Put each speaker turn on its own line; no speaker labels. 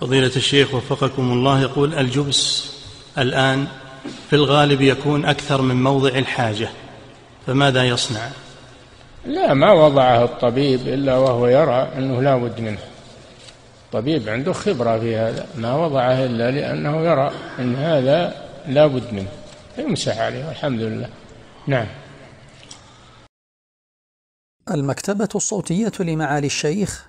فضيلة الشيخ وفقكم الله يقول الجبس الآن في الغالب يكون أكثر من موضع الحاجة فماذا يصنع؟
لا ما وضعه الطبيب إلا وهو يرى أنه لا بد منه. الطبيب عنده خبرة في هذا ما وضعه إلا لأنه يرى أن هذا لا بد منه. يمسح عليه والحمد لله. نعم.
المكتبة الصوتية لمعالي الشيخ